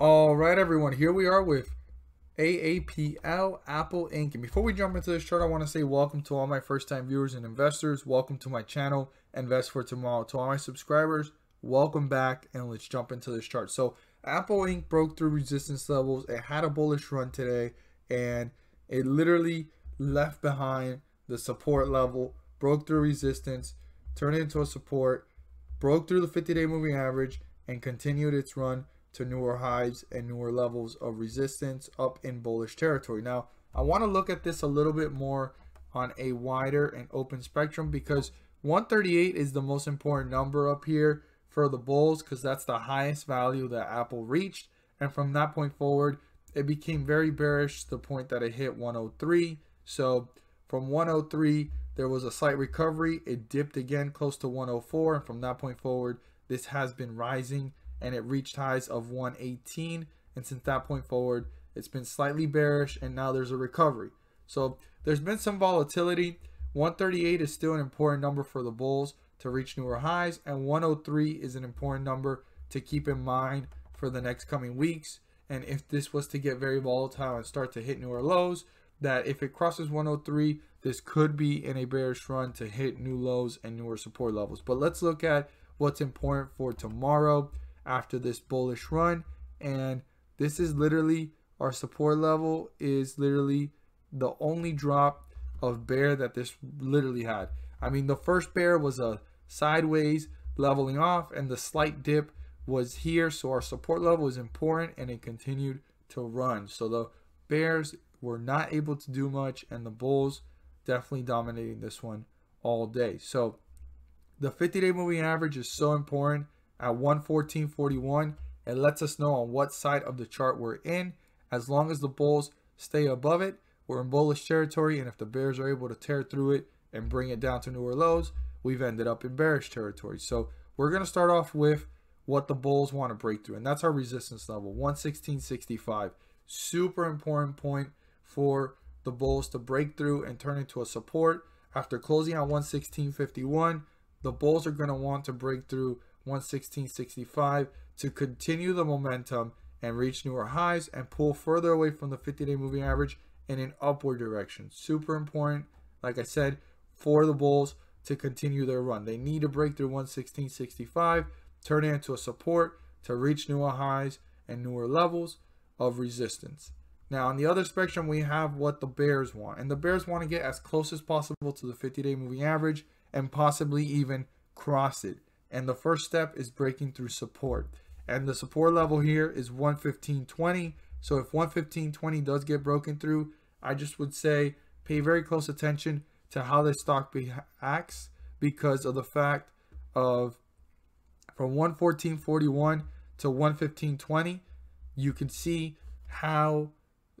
All right, everyone, here we are with AAPL Apple Inc. And before we jump into this chart, I want to say welcome to all my first time viewers and investors. Welcome to my channel, Invest for Tomorrow. To all my subscribers, welcome back and let's jump into this chart. So Apple Inc. broke through resistance levels. It had a bullish run today and it literally left behind the support level, broke through resistance, turned into a support, broke through the 50 day moving average, and continued its run to newer highs and newer levels of resistance up in bullish territory. Now, I want to look at this a little bit more on a wider and open spectrum because 138 is the most important number up here for the bulls because that's the highest value that Apple reached. And from that point forward, it became very bearish to the point that it hit 103. So from 103, there was a slight recovery. It dipped again close to 104. And from that point forward, this has been rising and it reached highs of 118 and since that point forward it's been slightly bearish and now there's a recovery. So there's been some volatility. 138 is still an important number for the bulls to reach newer highs and 103 is an important number to keep in mind for the next coming weeks. And if this was to get very volatile and start to hit newer lows that if it crosses 103 this could be in a bearish run to hit new lows and newer support levels. But let's look at what's important for tomorrow after this bullish run. And this is literally our support level is literally the only drop of bear that this literally had. I mean, the first bear was a sideways leveling off and the slight dip was here. So our support level is important and it continued to run. So the bears were not able to do much and the bulls definitely dominating this one all day. So the 50 day moving average is so important at 114.41. It lets us know on what side of the chart we're in. As long as the bulls stay above it, we're in bullish territory. And if the bears are able to tear through it and bring it down to newer lows, we've ended up in bearish territory. So we're going to start off with what the bulls want to break through. And that's our resistance level, 116.65. Super important point for the bulls to break through and turn into a support. After closing at 116.51, the bulls are going to want to break through 116.65 to continue the momentum and reach newer highs and pull further away from the 50-day moving average in an upward direction. Super important, like I said, for the bulls to continue their run. They need to break through 116.65, turn it into a support to reach newer highs and newer levels of resistance. Now, on the other spectrum, we have what the bears want. And the bears want to get as close as possible to the 50-day moving average and possibly even cross it. And the first step is breaking through support. And the support level here is 115.20. So if 115.20 does get broken through, I just would say pay very close attention to how this stock acts because of the fact of from 114.41 to 115.20, you can see how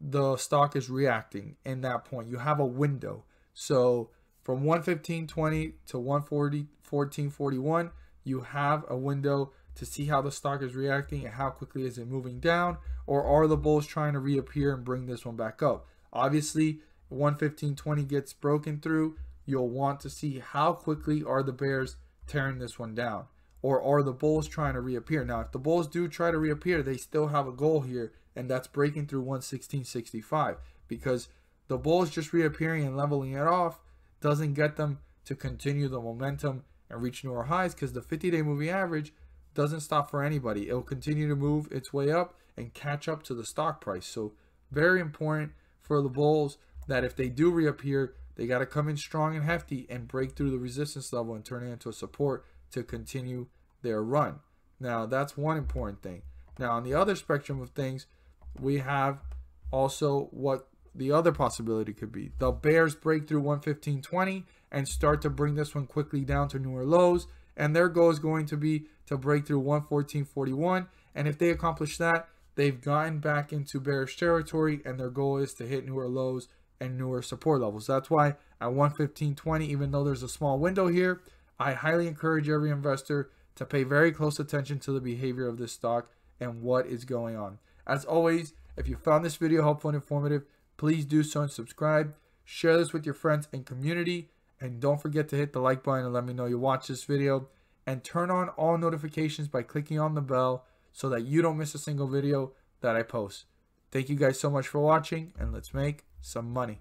the stock is reacting in that point. You have a window. So from 115.20 to 140.14.41, you have a window to see how the stock is reacting and how quickly is it moving down or are the bulls trying to reappear and bring this one back up? Obviously 115.20 gets broken through. You'll want to see how quickly are the bears tearing this one down or are the bulls trying to reappear? Now if the bulls do try to reappear they still have a goal here and that's breaking through 116.65 because the bulls just reappearing and leveling it off doesn't get them to continue the momentum and reach newer highs because the 50 day moving average doesn't stop for anybody. It will continue to move its way up and catch up to the stock price. So, very important for the bulls that if they do reappear, they got to come in strong and hefty and break through the resistance level and turn it into a support to continue their run. Now, that's one important thing. Now, on the other spectrum of things, we have also what the other possibility could be. The Bears break through 115.20 and start to bring this one quickly down to newer lows. And their goal is going to be to break through 114.41. And if they accomplish that, they've gotten back into bearish territory and their goal is to hit newer lows and newer support levels. That's why at 115.20, even though there's a small window here, I highly encourage every investor to pay very close attention to the behavior of this stock and what is going on. As always, if you found this video helpful and informative, please do so and subscribe. Share this with your friends and community. And don't forget to hit the like button and let me know you watch this video. And turn on all notifications by clicking on the bell so that you don't miss a single video that I post. Thank you guys so much for watching and let's make some money.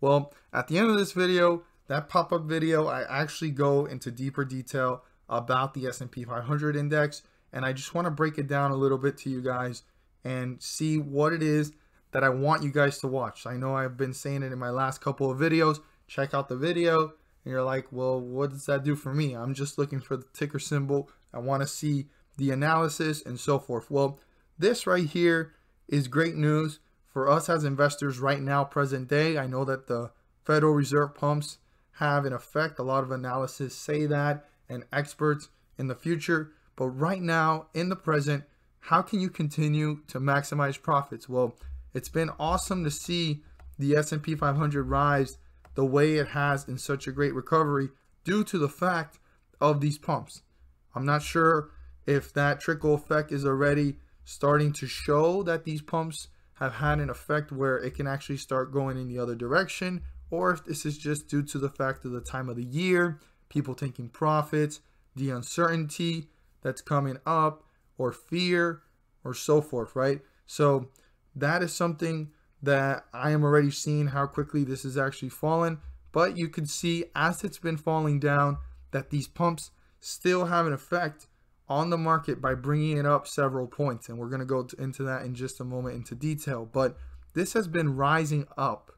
Well, at the end of this video, that pop-up video, I actually go into deeper detail about the S&P 500 index and I just want to break it down a little bit to you guys and see what it is that I want you guys to watch. I know I've been saying it in my last couple of videos. Check out the video and you're like, well, what does that do for me? I'm just looking for the ticker symbol. I want to see the analysis and so forth. Well, this right here is great news for us as investors right now, present day. I know that the Federal Reserve pumps have an effect. A lot of analysis say that and experts in the future. But right now, in the present, how can you continue to maximize profits? Well, it's been awesome to see the S&P 500 rise the way it has in such a great recovery due to the fact of these pumps. I'm not sure if that trickle effect is already starting to show that these pumps have had an effect where it can actually start going in the other direction or if this is just due to the fact of the time of the year, people taking profits, the uncertainty that's coming up, or fear, or so forth, right? So that is something that I am already seeing how quickly this is actually fallen. But you can see as it's been falling down that these pumps still have an effect on the market by bringing it up several points. And we're going to go into that in just a moment into detail. But this has been rising up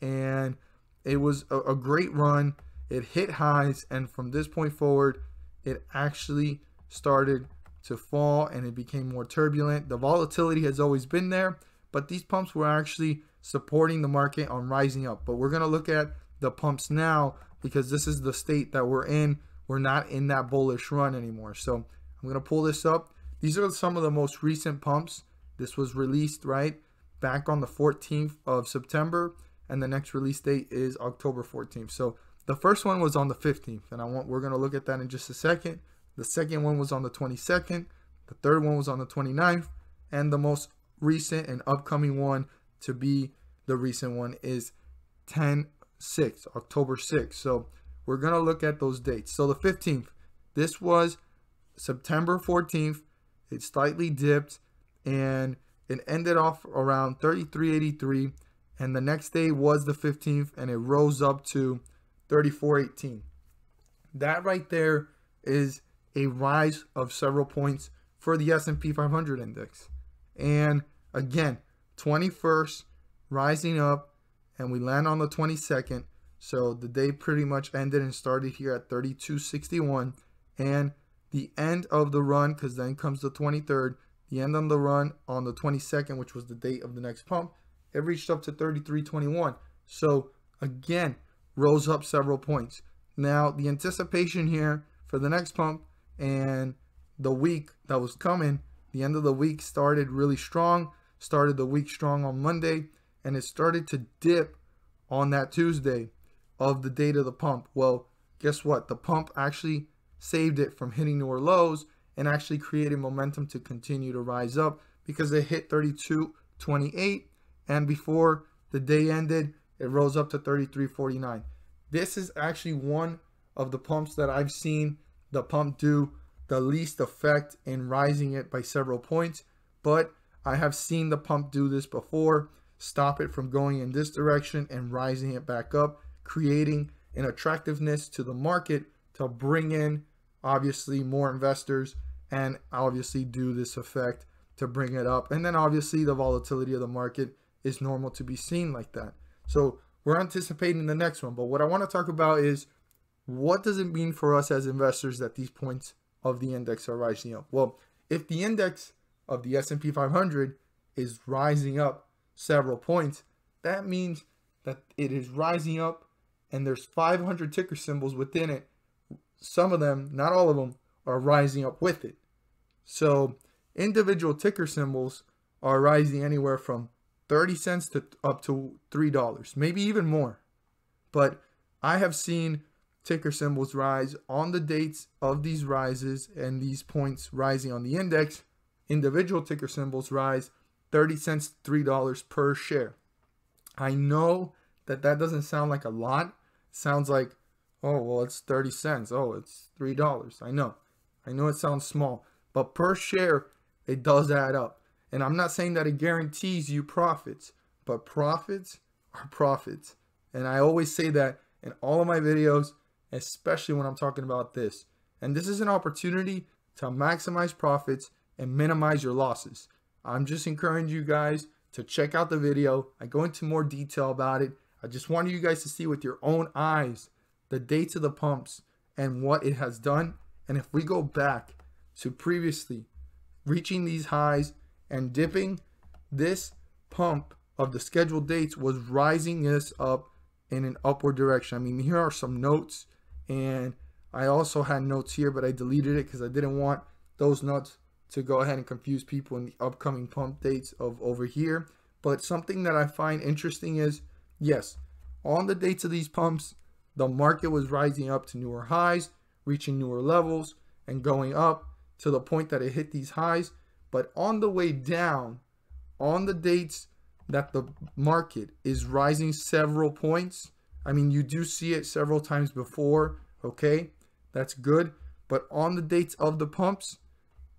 and it was a, a great run. It hit highs. And from this point forward, it actually started to fall and it became more turbulent. The volatility has always been there, but these pumps were actually supporting the market on rising up. But we're going to look at the pumps now because this is the state that we're in. We're not in that bullish run anymore. So I'm going to pull this up. These are some of the most recent pumps. This was released right back on the 14th of September and the next release date is October 14th. So the first one was on the 15th and I want we're going to look at that in just a second. The second one was on the 22nd. The third one was on the 29th. And the most recent and upcoming one to be the recent one is 10 6, October 6th. So we're going to look at those dates. So the 15th, this was September 14th. It slightly dipped and it ended off around 33.83 and the next day was the 15th and it rose up to 34.18. That right there is a rise of several points for the S&P 500 index. And again, 21st rising up and we land on the 22nd. So the day pretty much ended and started here at 32.61 and the end of the run cuz then comes the 23rd, the end of the run on the 22nd, which was the date of the next pump, it reached up to 33.21. So again, rose up several points. Now the anticipation here for the next pump and the week that was coming, the end of the week started really strong, started the week strong on Monday, and it started to dip on that Tuesday of the date of the pump. Well, guess what? The pump actually saved it from hitting newer lows and actually created momentum to continue to rise up because it hit 32.28 and before the day ended, it rose up to 33.49. This is actually one of the pumps that I've seen the pump do the least effect in rising it by several points, but I have seen the pump do this before, stop it from going in this direction and rising it back up, creating an attractiveness to the market to bring in obviously more investors and obviously do this effect to bring it up. And then obviously the volatility of the market is normal to be seen like that. So we're anticipating the next one. But what I want to talk about is what does it mean for us as investors that these points of the index are rising up? Well, if the index of the S&P 500 is rising up several points, that means that it is rising up and there's 500 ticker symbols within it. Some of them, not all of them, are rising up with it. So individual ticker symbols are rising anywhere from 30 cents to up to $3, maybe even more. But I have seen ticker symbols rise on the dates of these rises and these points rising on the index. Individual ticker symbols rise 30 cents, $3 per share. I know that that doesn't sound like a lot. It sounds like, oh, well, it's 30 cents. Oh, it's $3. I know. I know it sounds small, but per share, it does add up. And I'm not saying that it guarantees you profits, but profits are profits. And I always say that in all of my videos, especially when I'm talking about this. And this is an opportunity to maximize profits and minimize your losses. I'm just encouraging you guys to check out the video. I go into more detail about it. I just wanted you guys to see with your own eyes the dates of the pumps and what it has done. And if we go back to previously reaching these highs and dipping, this pump of the scheduled dates was rising this up in an upward direction. I mean, here are some notes and I also had notes here, but I deleted it because I didn't want those notes to go ahead and confuse people in the upcoming pump dates of over here. But something that I find interesting is, yes, on the dates of these pumps, the market was rising up to newer highs, reaching newer levels, and going up to the point that it hit these highs. But on the way down, on the dates that the market is rising several points, I mean, you do see it several times before, okay? That's good. But on the dates of the pumps,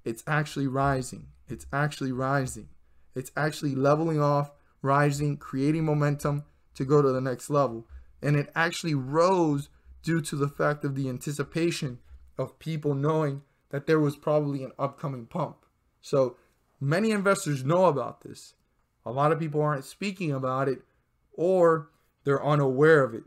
it's actually rising. It's actually rising. It's actually leveling off, rising, creating momentum to go to the next level. And it actually rose due to the fact of the anticipation of people knowing that there was probably an upcoming pump. So many investors know about this. A lot of people aren't speaking about it or they're unaware of it.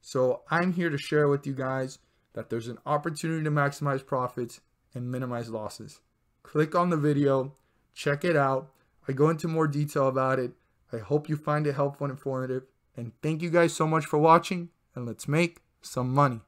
So I'm here to share with you guys that there's an opportunity to maximize profits and minimize losses. Click on the video, check it out. I go into more detail about it. I hope you find it helpful and informative. And thank you guys so much for watching and let's make some money.